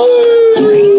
Oh!